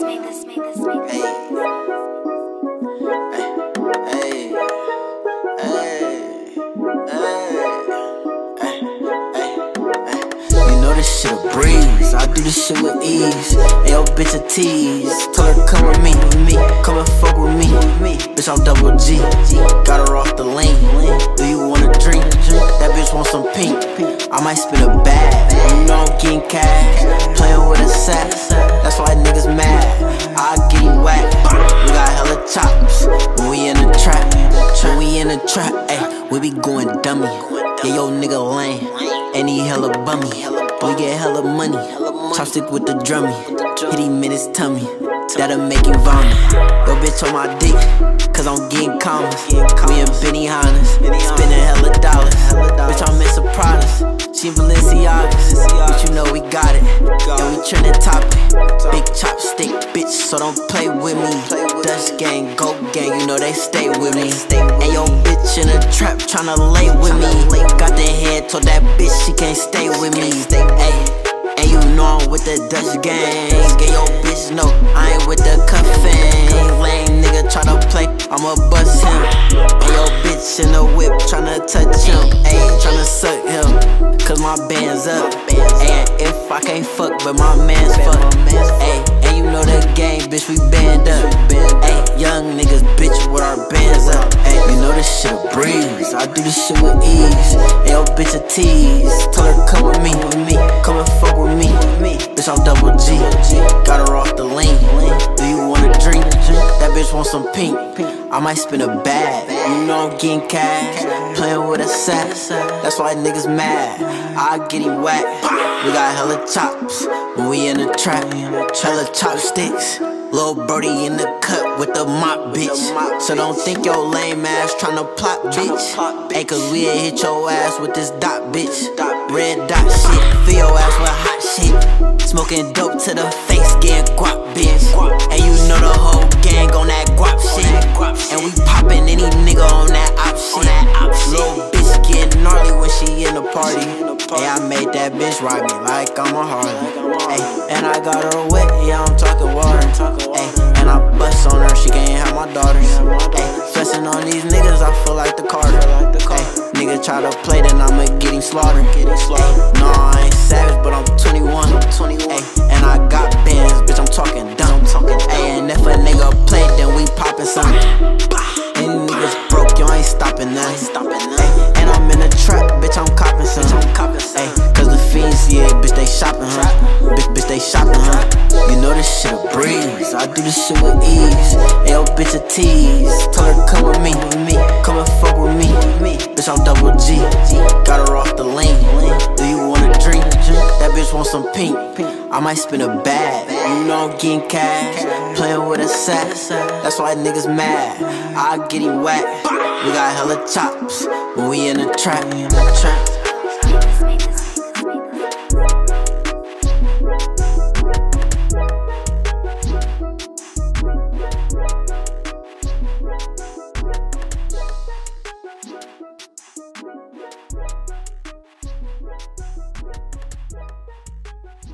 You know this shit a breeze. I do this shit with ease. Hey, yo, bitch a tease. Tell her come with me, me. Come and fuck with me. Bitch, I'm double G. Got her off the lane. Do you wanna drink? That bitch want some pink. I might spin a bag. You know I'm getting cash. Playing with a sack. That's why niggas mad. I get you whack. We got hella chops when we in the trap. When we in the trap, ayy, we be going dummy. Yeah, yo, nigga lame. And he hella bummy. We get hella money. Chopstick with the drummy. Hit him in his tummy. That'll make him vomit. Yo, bitch on my dick. Cause I'm getting commas. We in Benihanas. Spending hella dollars. Bitch, I'm in Sopranos. She in Balenciagas. But you know we got it. And we trending topic. Big chopstick, bitch, so don't play with me. Dutch gang, go gang, you know they stay with me. And yo, bitch in a trap tryna lay with me. Got the head, told that bitch she can't stay with me. Ayy, and you know I'm with the Dutch gang. Get your bitch know I ain't with the cuffing. Lame nigga tryna play, I'ma bust him. And yo, bitch in the whip tryna touch him. Ayy, tryna suck my band's up. And if I can't fuck, but my man's fuck. Ayy, and you know the game, bitch, we band up. Ayy, young niggas, bitch, with our bands up. Ayy, you know this shit a breeze. I do this shit with ease. And yo, bitch, a tease. Bitch want some pink. I might spin a bag. You know I'm getting cash. Playing with a sack. That's why niggas mad. I get him whack. We got hella chops when we in the trap. Hella chopsticks. Lil' Brody in the cut with the mop, bitch. So don't think your lame ass tryna plot, bitch. Hey, cause we ain't hit your ass with this dot, bitch. Red dot shit, fill your ass with hot shit. Smoking dope to the face, getting guap, And we poppin' any nigga on that op. Little bitch getting gnarly when she in the party. Hey, I made that bitch ride me like I'm a Harley. Hey, and I got her wet, yeah, I'm talking water. Hey, and I bust on her, she can't have my daughters. Hey, flexing on these niggas, I feel like the Carter. Hey, nigga try to play, then I'ma get him slaughtered. Hey, no, I ain't savage, but I'm 21. Hey, and I got bands, bitch, I'm talking dumb. Hey, and if a nigga play, then we poppin' something. Shit a breeze. I do this shit with ease. Hey, yo, bitch, a tease. Tell her come with me. Come and fuck with me. Bitch, I'm double G. Got her off the lane. Do you wanna drink? That bitch want some pink. I might spin a bag. You know I'm getting cash. Playing with a sack. That's why niggas mad. I get him whack. We got hella chops when we in the trap. This,